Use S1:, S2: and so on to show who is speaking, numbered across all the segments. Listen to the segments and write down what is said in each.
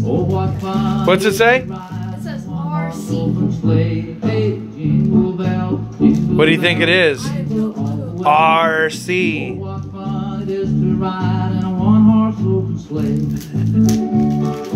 S1: What's it say?
S2: It says RC.
S1: What do you think it is? RC.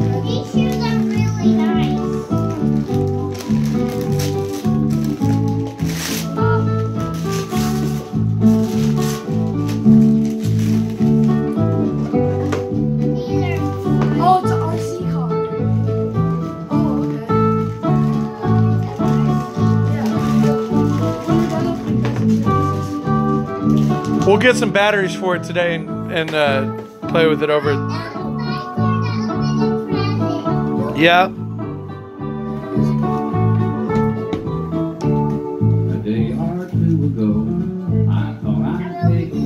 S1: We'll get some batteries for it today and, and uh, play with it over. Yeah.
S3: A day or two ago, I thought I'd take a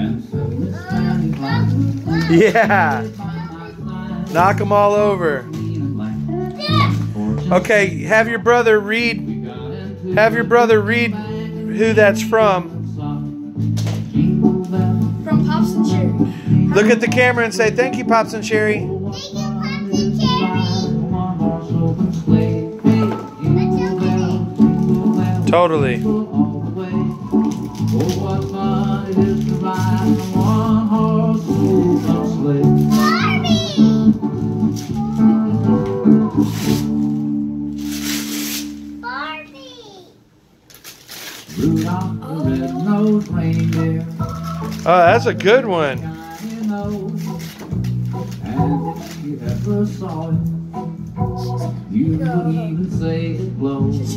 S3: and sing this tiny line.
S1: Yeah. Knock them all over. Okay, have your brother read. Have your brother read who that's. From Look at the camera and say, Thank you, Pops and Sherry. Totally.
S4: Barbie.
S3: Rudolph the red-nosed reindeer.
S1: Oh, that's a good one.
S3: And if you ever saw it, you would even say it blows.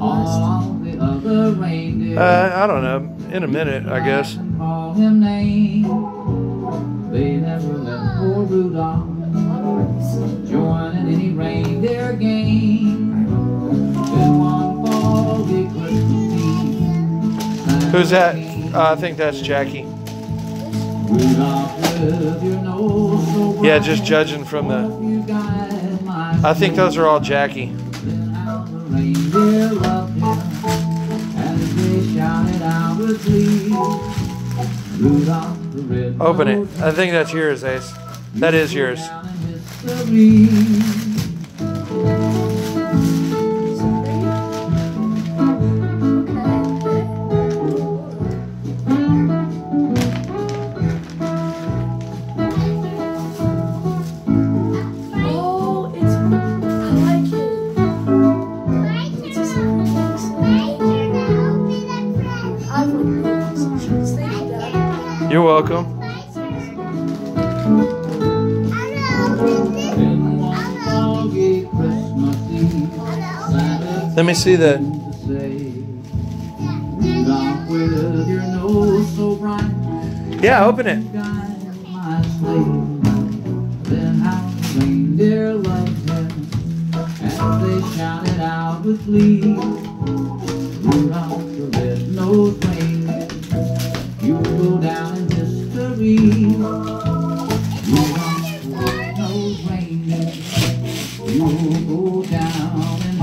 S3: All the other reindeer
S1: Uh, I don't know. In a minute, I guess.
S3: call him names. They never let poor Rudolph join in any reindeer game.
S1: Who's that? Uh, I think that's Jackie. Yeah, just judging from the. I think those are all Jackie. Open it. I think that's yours, Ace. That is yours. You're welcome.
S3: Then one foggy Christmas Eve, Santa
S1: Let me see the.
S3: to say, Rudolph with your nose so bright,
S1: Yeah, open it.
S3: guide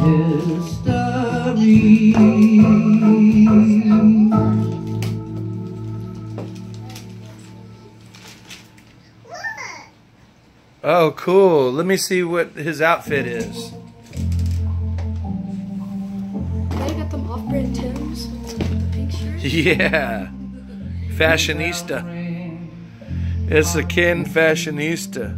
S3: history.
S1: Oh, cool. Let me see what his outfit is.
S2: They got them off-brand Tims with the pink shirt.
S1: Yeah. Fashionista. It's a Ken Fashionista.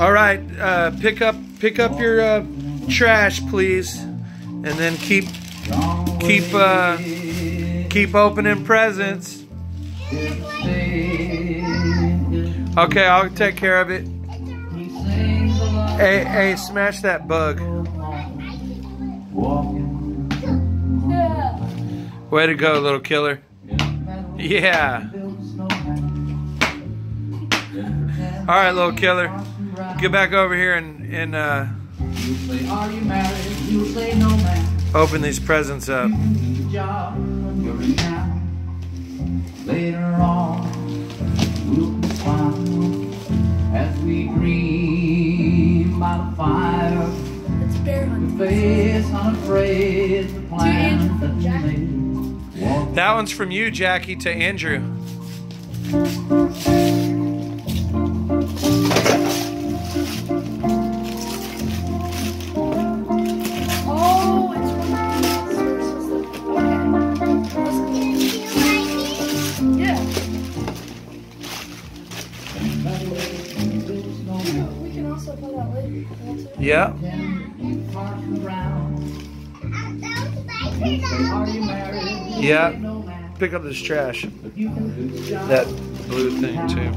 S1: All right, uh, pick up pick up your uh, trash, please, and then keep keep uh, keep opening presents. Okay, I'll take care of it. Hey, hey, smash that bug. Way to go, little killer. Yeah. All right, little killer. Get back over here and, and uh, open these presents up.
S3: Later on, we'll smile as we dream by the fire.
S2: It's bear hunting.
S3: Face unafraid to plan
S2: Andrew
S3: the
S2: Jack-
S3: day. That one's from you, Jackie, to Andrew.
S2: Yeah.
S3: Yeah. Pick up this trash. That blue thing too.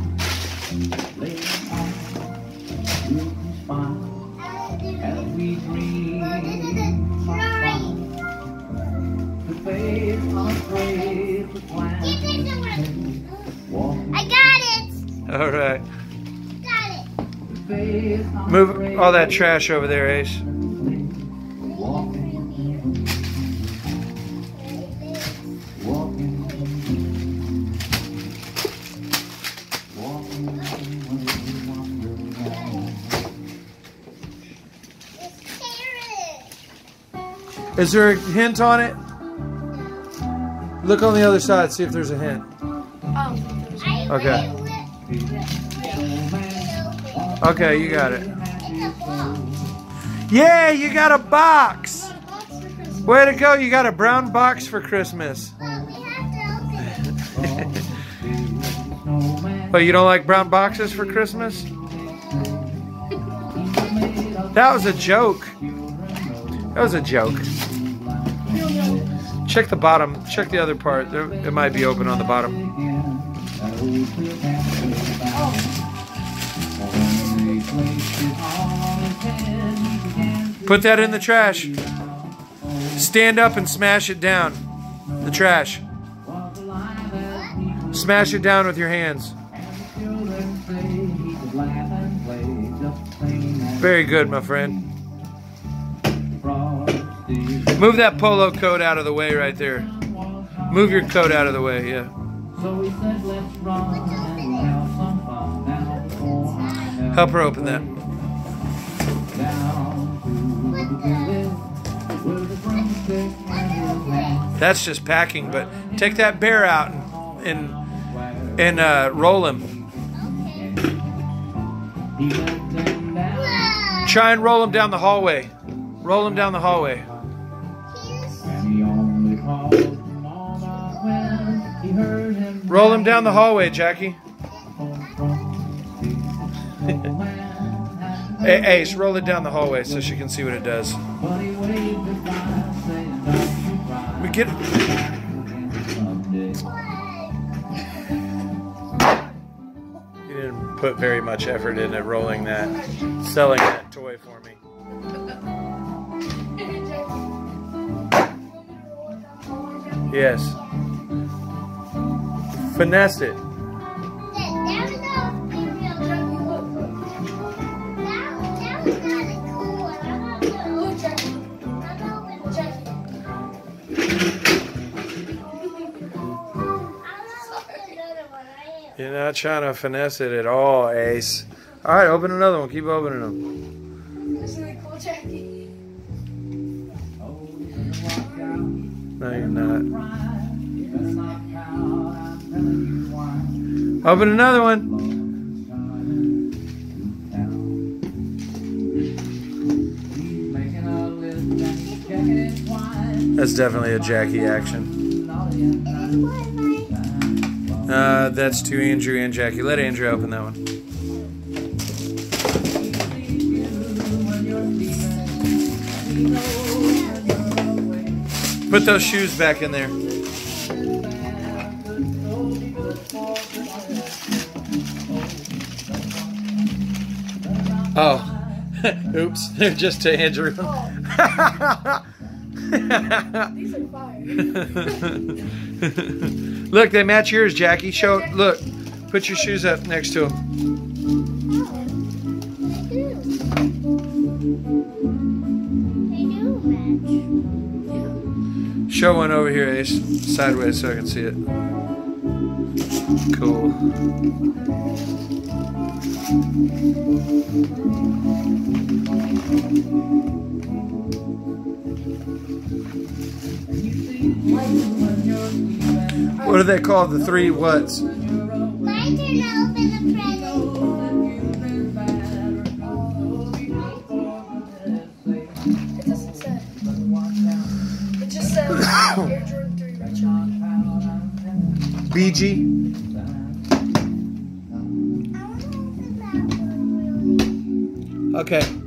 S4: I got it.
S3: All right. Move all that trash over there, Ace. Is there a hint on it? Look on the other side, see if there's a hint.
S2: I don't think there's
S4: I
S3: Okay. Okay, you got it. Yeah, you got a box. Way to go, you got a brown box for Christmas.
S4: But
S3: you don't like brown boxes for Christmas? That was a joke. That was a joke. Check the bottom. Check the other part. There, it might be open on the bottom. Put that in the trash. Stand up and smash it down. The trash. Smash it down with your hands. Very good, my friend. Move that polo coat out of the way right there. Move your coat out of the way, yeah. Help her open that. That's just packing, but take that bear out and and, and uh, roll him.
S1: Down
S3: Try and roll him down the hallway. Roll him down the hallway. Roll him down the hallway, Jackie. Ace, roll it down the hallway so she can see what it does. Get didn't put very much effort into rolling that, selling that toy for me. Yes. Finesse it. You're not trying to finesse it at all, Ace. All right, open another one. Keep opening them.
S2: Isn't it cool, Jackie?
S1: Oh, you better watch out.
S3: No, you're not.
S1: Cry. You better not pout. I'm telling you why.
S3: Open another one.
S1: Love is coming to town. He's making a list and he's checking it twice.
S3: That's definitely a Jackie action. Uh, that's to Andrew and Jackie. Let Andrew open that one. Put those shoes back in there. Oh, oops, they're just to Andrew.
S2: These are fire.
S3: look, they match yours, Jackie. Show, look, put your shoes up next to them. Show one over here, Ace, sideways so I can see it. Cool.
S1: What are they called? The three whats?
S3: My turn to open the present.
S2: It doesn't say. It just says Air Jordan 3 Retro.
S1: BG.
S3: I want to open that one.
S1: Okay.